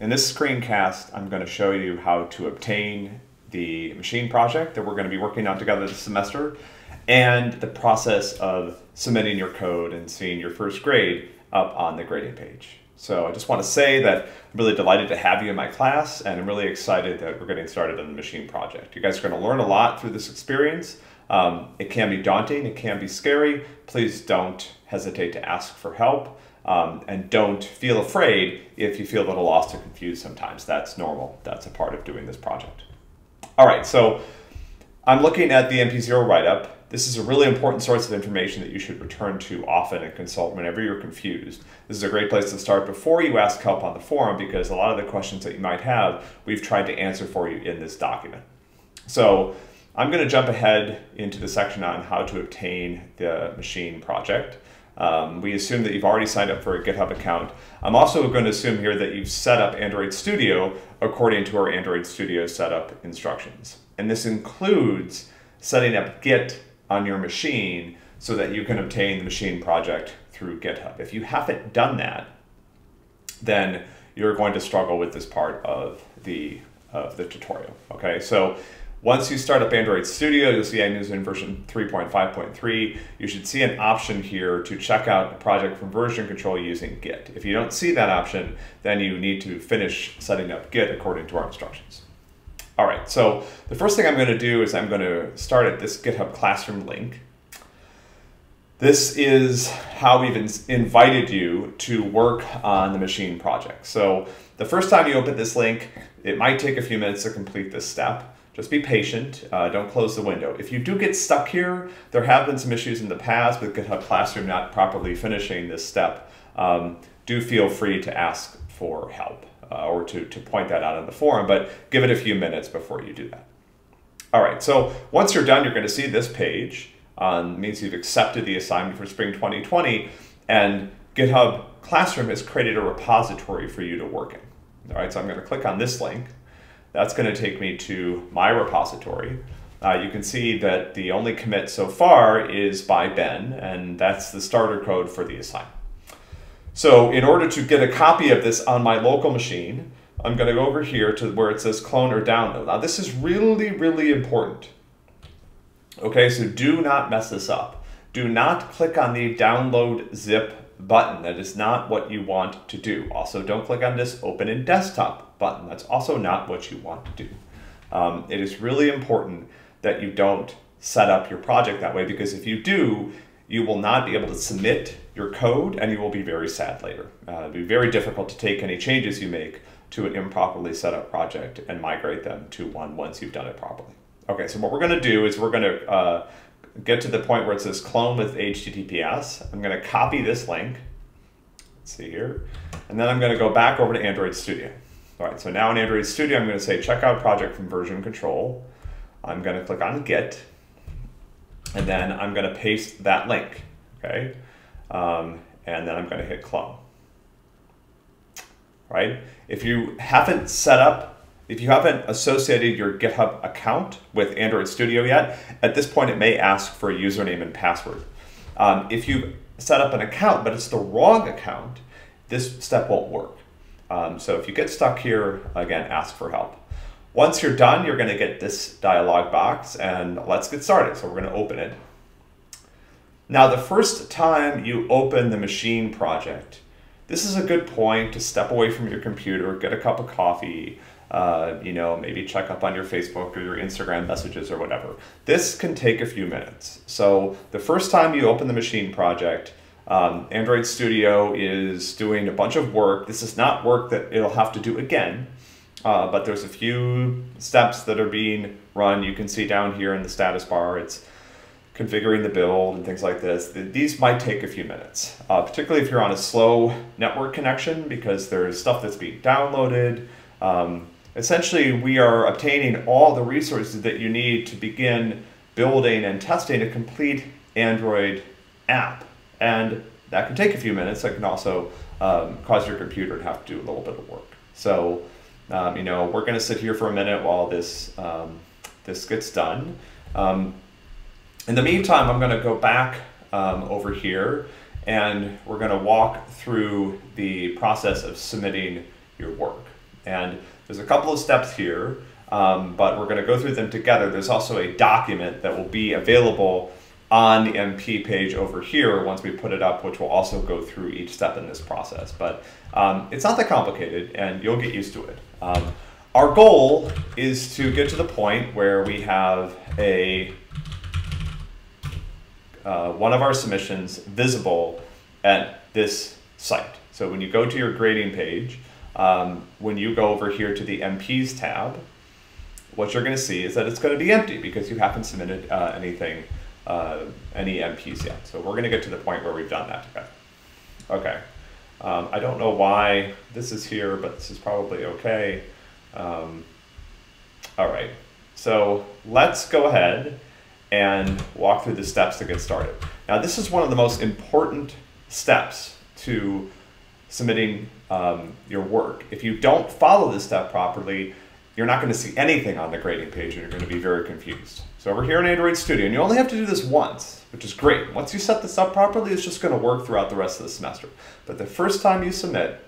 In this screencast, I'm going to show you how to obtain the machine project that we're going to be working on together this semester and the process of submitting your code and seeing your first grade up on the grading page. So I just want to say that I'm really delighted to have you in my class and I'm really excited that we're getting started on the machine project. You guys are going to learn a lot through this experience. Um, it can be daunting, it can be scary. Please don't hesitate to ask for help. Um, and don't feel afraid if you feel a little lost or confused sometimes. That's normal. That's a part of doing this project. All right, so I'm looking at the MP0 write-up. This is a really important source of information that you should return to often and consult whenever you're confused. This is a great place to start before you ask help on the forum because a lot of the questions that you might have, we've tried to answer for you in this document. So I'm going to jump ahead into the section on how to obtain the machine project. Um, we assume that you've already signed up for a GitHub account. I'm also going to assume here that you've set up Android Studio according to our Android Studio setup instructions. And this includes setting up Git on your machine so that you can obtain the machine project through GitHub. If you haven't done that, then you're going to struggle with this part of the, of the tutorial. Okay, so once you start up Android Studio, you'll see I'm using version 3.5.3. You should see an option here to check out a project from version control using Git. If you don't see that option, then you need to finish setting up Git according to our instructions. All right, so the first thing I'm going to do is I'm going to start at this GitHub Classroom link. This is how we've invited you to work on the machine project. So the first time you open this link, it might take a few minutes to complete this step. Just be patient. Uh, don't close the window. If you do get stuck here, there have been some issues in the past with GitHub Classroom not properly finishing this step. Um, do feel free to ask for help uh, or to, to point that out in the forum, but give it a few minutes before you do that. All right, so once you're done, you're going to see this page. Um, means you've accepted the assignment for spring 2020, and GitHub Classroom has created a repository for you to work in. All right, so I'm going to click on this link. That's going to take me to my repository. Uh, you can see that the only commit so far is by Ben, and that's the starter code for the assignment. So in order to get a copy of this on my local machine, I'm going to go over here to where it says clone or download. Now this is really, really important. Okay, so do not mess this up. Do not click on the download zip button. That is not what you want to do. Also, don't click on this open in desktop button. That's also not what you want to do. Um, it is really important that you don't set up your project that way because if you do, you will not be able to submit your code and you will be very sad later. Uh, it'll be very difficult to take any changes you make to an improperly set up project and migrate them to one once you've done it properly. Okay, so what we're going to do is we're going to uh, get to the point where it says clone with HTTPS. I'm going to copy this link. Let's see here. And then I'm going to go back over to Android Studio. All right, so now in Android Studio, I'm going to say check out project from version control. I'm going to click on Git. And then I'm going to paste that link. Okay. Um, and then I'm going to hit clone. Right? If you haven't set up if you haven't associated your GitHub account with Android Studio yet, at this point it may ask for a username and password. Um, if you set up an account but it's the wrong account, this step won't work. Um, so if you get stuck here, again, ask for help. Once you're done, you're going to get this dialog box and let's get started. So we're going to open it. Now, the first time you open the machine project, this is a good point to step away from your computer, get a cup of coffee, uh, you know, maybe check up on your Facebook or your Instagram messages or whatever. This can take a few minutes. So the first time you open the machine project, um, Android Studio is doing a bunch of work. This is not work that it'll have to do again, uh, but there's a few steps that are being run. You can see down here in the status bar, it's configuring the build and things like this. These might take a few minutes, uh, particularly if you're on a slow network connection because there's stuff that's being downloaded. Um, Essentially, we are obtaining all the resources that you need to begin building and testing a complete Android app. And that can take a few minutes. That can also um, cause your computer to have to do a little bit of work. So, um, you know, we're going to sit here for a minute while this, um, this gets done. Um, in the meantime, I'm going to go back um, over here and we're going to walk through the process of submitting your work. And there's a couple of steps here, um, but we're going to go through them together. There's also a document that will be available on the MP page over here once we put it up, which will also go through each step in this process. But um, it's not that complicated, and you'll get used to it. Um, our goal is to get to the point where we have a uh, one of our submissions visible at this site. So when you go to your grading page, um, when you go over here to the MPs tab, what you're going to see is that it's going to be empty because you haven't submitted uh, anything, uh, any MPs yet. So we're going to get to the point where we've done that. Okay. okay. Um, I don't know why this is here, but this is probably okay. Um, all right. So let's go ahead and walk through the steps to get started. Now, this is one of the most important steps to submitting um, your work. If you don't follow this step properly, you're not going to see anything on the grading page and you're going to be very confused. So over here in Android Studio, and you only have to do this once, which is great. Once you set this up properly, it's just going to work throughout the rest of the semester. But the first time you submit,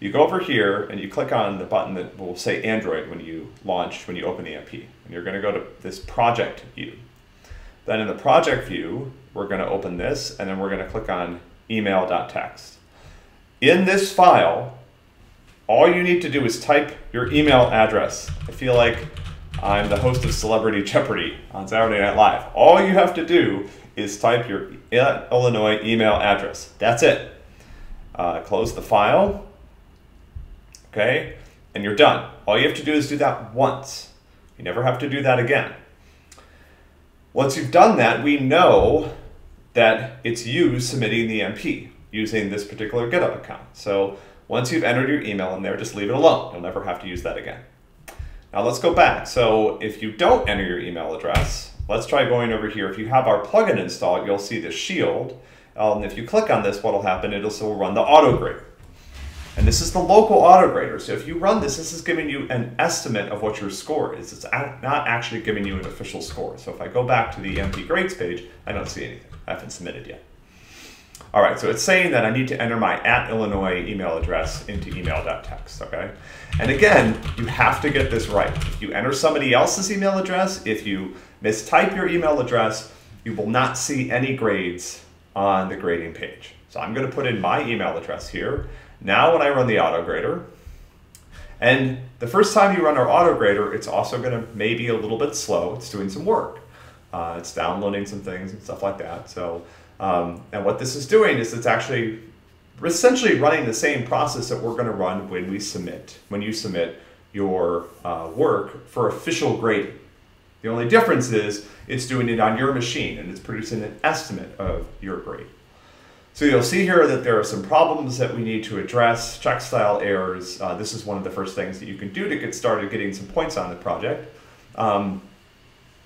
you go over here and you click on the button that will say Android when you launch, when you open the MP. And you're going to go to this project view. Then in the project view, we're going to open this and then we're going to click on email.txt. In this file, all you need to do is type your email address. I feel like I'm the host of Celebrity Jeopardy on Saturday Night Live. All you have to do is type your Illinois email address. That's it. Uh, close the file. Okay, and you're done. All you have to do is do that once. You never have to do that again. Once you've done that, we know that it's you submitting the MP using this particular GitHub account. So once you've entered your email in there, just leave it alone. You'll never have to use that again. Now let's go back. So if you don't enter your email address, let's try going over here. If you have our plugin installed, you'll see the shield. Um, if you click on this, what will happen, it'll still run the auto grade. And this is the local autograder. So if you run this, this is giving you an estimate of what your score is. It's not actually giving you an official score. So if I go back to the MP grades page, I don't see anything. I haven't submitted yet. All right, so it's saying that I need to enter my at Illinois email address into email.txt, okay? And again, you have to get this right. If you enter somebody else's email address, if you mistype your email address, you will not see any grades on the grading page. So I'm gonna put in my email address here. Now when I run the auto grader, and the first time you run our auto grader, it's also gonna maybe a little bit slow. It's doing some work. Uh, it's downloading some things and stuff like that. So, um, and what this is doing is it's actually essentially running the same process that we're gonna run when we submit, when you submit your uh, work for official grading. The only difference is it's doing it on your machine and it's producing an estimate of your grade. So you'll see here that there are some problems that we need to address, check style errors. Uh, this is one of the first things that you can do to get started getting some points on the project. Um,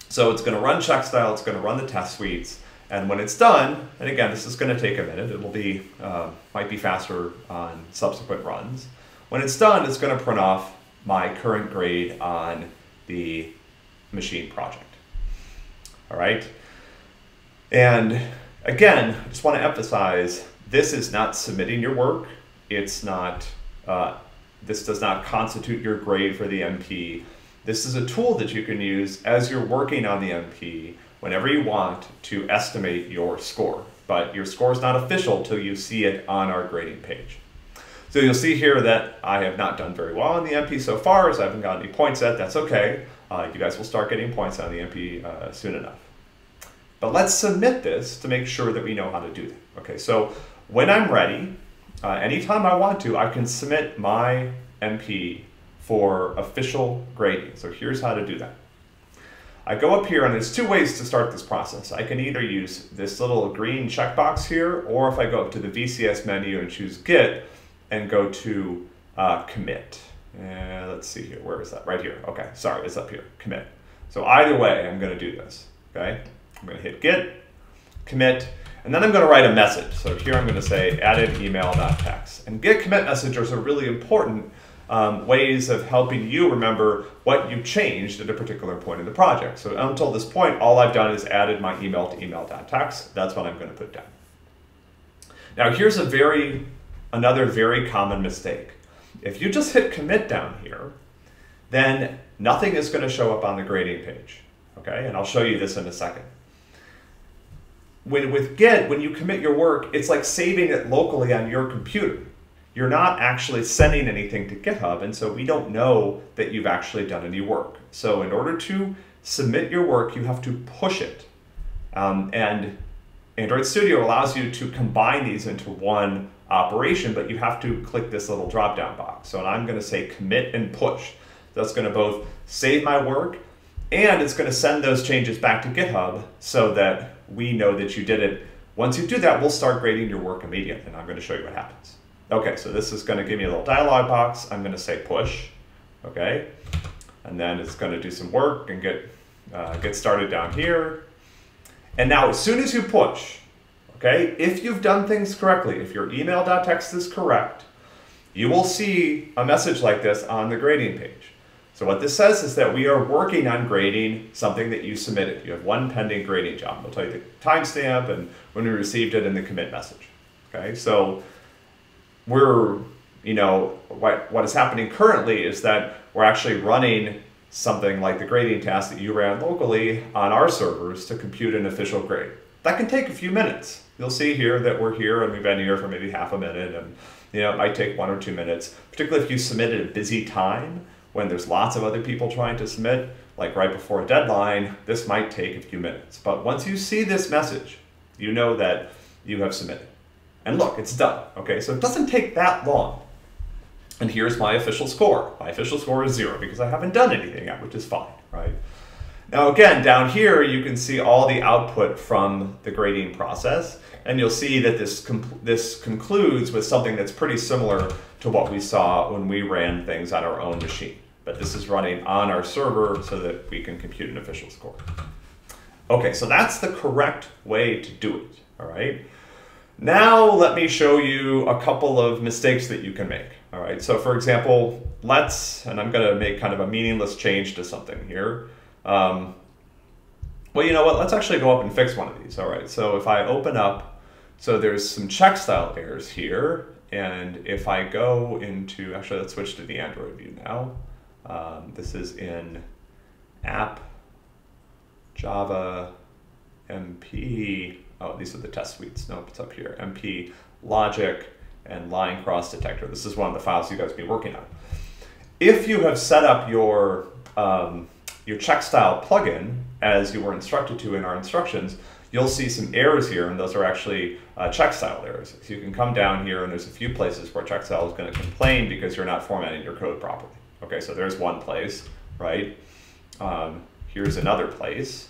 so it's going to run check style, it's going to run the test suites, and when it's done, and again, this is going to take a minute, it'll be, uh, might be faster on subsequent runs. When it's done, it's going to print off my current grade on the machine project. All right? And Again, I just want to emphasize this is not submitting your work. It's not, uh, this does not constitute your grade for the MP. This is a tool that you can use as you're working on the MP whenever you want to estimate your score. But your score is not official till you see it on our grading page. So you'll see here that I have not done very well on the MP so far, as I haven't gotten any points yet. That's okay. Uh, you guys will start getting points on the MP uh, soon enough. But let's submit this to make sure that we know how to do that. Okay, so when I'm ready, uh, anytime I want to, I can submit my MP for official grading. So here's how to do that. I go up here and there's two ways to start this process. I can either use this little green checkbox here, or if I go up to the VCS menu and choose Git and go to uh, commit. Let's see here, where is that? Right here. Okay, sorry, it's up here, commit. So either way, I'm gonna do this, okay? I'm going to hit git, commit, and then I'm going to write a message. So here I'm going to say added email.txt. And git commit messages are really important um, ways of helping you remember what you changed at a particular point in the project. So until this point, all I've done is added my email to email.txt. That's what I'm going to put down. Now here's a very, another very common mistake. if you just hit commit down here, then nothing is going to show up on the grading page. Okay, and I'll show you this in a second. When, with Git, when you commit your work, it's like saving it locally on your computer. You're not actually sending anything to GitHub, and so we don't know that you've actually done any work. So in order to submit your work, you have to push it. Um, and Android Studio allows you to combine these into one operation, but you have to click this little drop-down box. So I'm going to say commit and push. That's going to both save my work and it's going to send those changes back to GitHub so that we know that you did it. Once you do that, we'll start grading your work immediately, and I'm going to show you what happens. Okay, so this is going to give me a little dialog box. I'm going to say push, okay? And then it's going to do some work and get, uh, get started down here. And now as soon as you push, okay, if you've done things correctly, if your email.txt is correct, you will see a message like this on the grading page. So what this says is that we are working on grading something that you submitted. You have one pending grading job. We'll tell you the timestamp and when we received it in the commit message. Okay, so we're, you know, what, what is happening currently is that we're actually running something like the grading task that you ran locally on our servers to compute an official grade. That can take a few minutes. You'll see here that we're here and we've been here for maybe half a minute and you know, it might take one or two minutes, particularly if you submitted a busy time when there's lots of other people trying to submit, like right before a deadline, this might take a few minutes. But once you see this message, you know that you have submitted. And look, it's done, okay? So it doesn't take that long. And here's my official score. My official score is zero because I haven't done anything yet, which is fine, right? Now again, down here, you can see all the output from the grading process, and you'll see that this, this concludes with something that's pretty similar to what we saw when we ran things on our own machine. But this is running on our server so that we can compute an official score. Okay, so that's the correct way to do it, all right? Now let me show you a couple of mistakes that you can make. All right, so for example, let's, and I'm gonna make kind of a meaningless change to something here. Um, well, you know what, let's actually go up and fix one of these. All right, so if I open up, so there's some check style errors here, and if I go into, actually let's switch to the Android view now. Um, this is in app, Java, MP, oh, these are the test suites. Nope, it's up here. MP, logic, and line cross detector. This is one of the files you guys be working on. If you have set up your, um, your check style plugin as you were instructed to in our instructions, you'll see some errors here, and those are actually uh, check style errors. So you can come down here, and there's a few places where check style is going to complain because you're not formatting your code properly. Okay, so there's one place, right? Um, here's another place.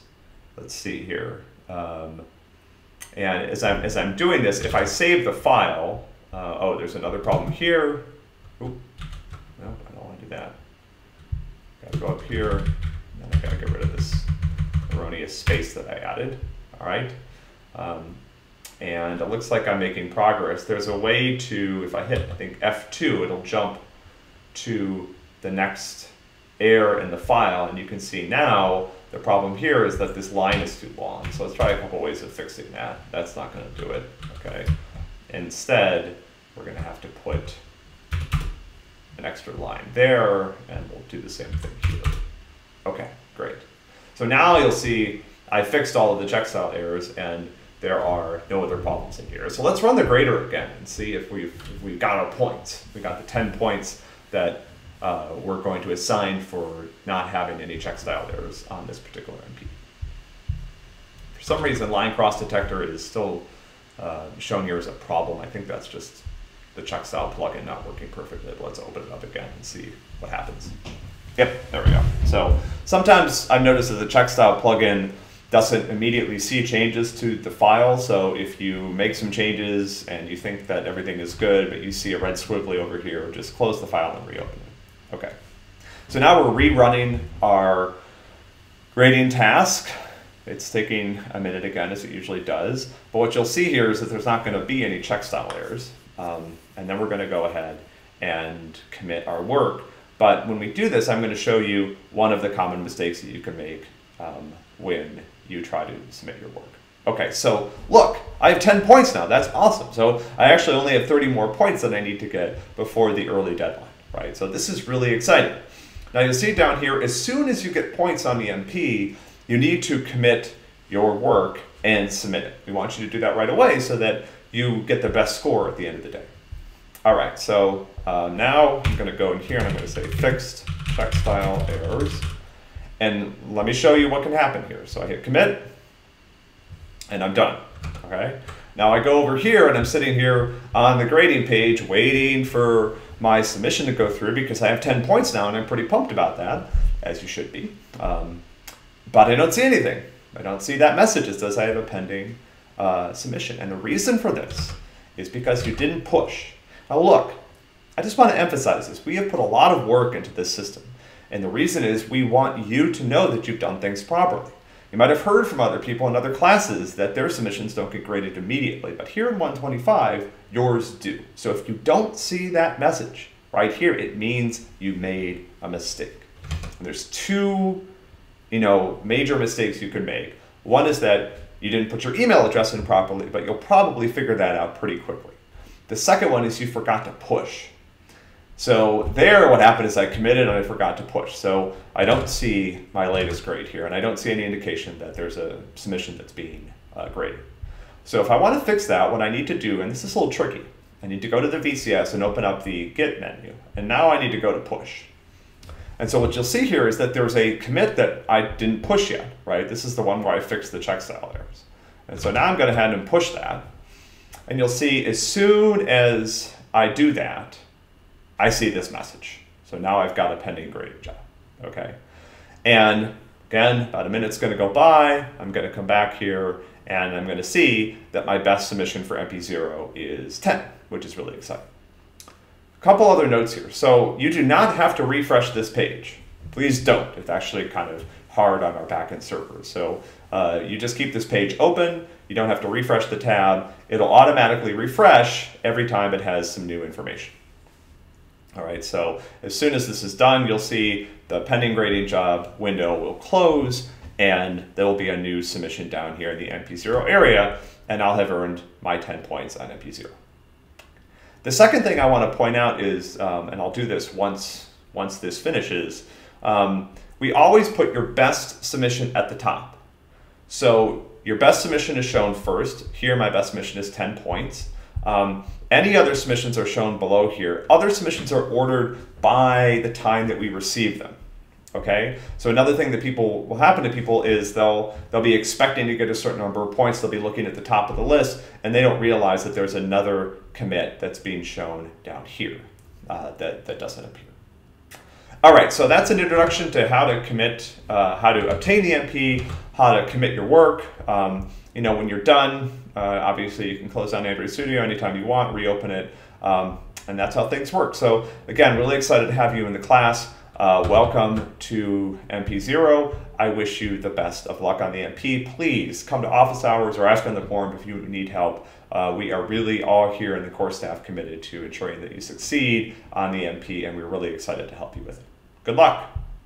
Let's see here. Um, and as I'm, as I'm doing this, if I save the file, uh, oh, there's another problem here. Oop, no, I don't want to do that. Gotta go up here, and then I gotta get rid of this erroneous space that I added. All right. Um, and it looks like I'm making progress. There's a way to, if I hit, I think F2, it'll jump to the next error in the file, and you can see now the problem here is that this line is too long. So let's try a couple ways of fixing that. That's not going to do it, okay? Instead, we're going to have to put an extra line there, and we'll do the same thing here. Okay, great. So now you'll see I fixed all of the check style errors, and there are no other problems in here. So let's run the grader again and see if we've, if we've got our points. We got the 10 points that uh, we're going to assign for not having any check style errors on this particular MP. For some reason, line cross detector is still uh, shown here as a problem. I think that's just the check style plugin not working perfectly. Let's open it up again and see what happens. Yep, there we go. So sometimes I've noticed that the check style plugin doesn't immediately see changes to the file. So if you make some changes and you think that everything is good, but you see a red squiggly over here, just close the file and reopen it. Okay, so now we're rerunning our grading task. It's taking a minute again, as it usually does. But what you'll see here is that there's not going to be any check style errors. Um, and then we're going to go ahead and commit our work. But when we do this, I'm going to show you one of the common mistakes that you can make um, when you try to submit your work. Okay, so look, I have 10 points now. That's awesome. So I actually only have 30 more points that I need to get before the early deadline. Right? So this is really exciting. Now you'll see down here, as soon as you get points on the MP, you need to commit your work and submit it. We want you to do that right away so that you get the best score at the end of the day. All right, so uh, now I'm gonna go in here and I'm gonna say fixed check style errors. And let me show you what can happen here. So I hit commit and I'm done, okay? Now I go over here and I'm sitting here on the grading page waiting for my submission to go through because I have 10 points now and I'm pretty pumped about that, as you should be. Um, but I don't see anything. I don't see that message that says I have a pending uh, submission. And the reason for this is because you didn't push. Now look, I just want to emphasize this. We have put a lot of work into this system. And the reason is we want you to know that you've done things properly. You might have heard from other people in other classes that their submissions don't get graded immediately, but here in 125, yours do. So if you don't see that message right here, it means you made a mistake. And there's two, you know, major mistakes you could make. One is that you didn't put your email address in properly, but you'll probably figure that out pretty quickly. The second one is you forgot to push. So there, what happened is I committed and I forgot to push. So I don't see my latest grade here, and I don't see any indication that there's a submission that's being uh, graded. So if I want to fix that, what I need to do, and this is a little tricky, I need to go to the VCS and open up the Git menu. And now I need to go to push. And so what you'll see here is that there's a commit that I didn't push yet, right? This is the one where I fixed the check style errors. And so now I'm going to head and push that. And you'll see as soon as I do that, I see this message. So now I've got a pending grade job, okay? And again, about a minute's gonna go by, I'm gonna come back here and I'm gonna see that my best submission for MP0 is 10, which is really exciting. A couple other notes here. So you do not have to refresh this page. Please don't. It's actually kind of hard on our backend servers. So uh, you just keep this page open. You don't have to refresh the tab. It'll automatically refresh every time it has some new information. All right, so as soon as this is done, you'll see the pending grading job window will close and there will be a new submission down here in the MP0 area and I'll have earned my 10 points on MP0. The second thing I want to point out is, um, and I'll do this once, once this finishes, um, we always put your best submission at the top. So your best submission is shown first. Here my best submission is 10 points. Um, any other submissions are shown below here. Other submissions are ordered by the time that we receive them. Okay, so another thing that people will happen to people is they'll they'll be expecting to get a certain number of points. They'll be looking at the top of the list, and they don't realize that there's another commit that's being shown down here uh, that that doesn't appear. All right, so that's an introduction to how to commit, uh, how to obtain the MP, how to commit your work. Um, you know, when you're done, uh, obviously you can close down Android Studio anytime you want, reopen it, um, and that's how things work. So again, really excited to have you in the class. Uh, welcome to MP0. I wish you the best of luck on the MP. Please come to office hours or ask on the forum if you need help. Uh, we are really all here in the core staff committed to ensuring that you succeed on the MP, and we're really excited to help you with it. Good luck.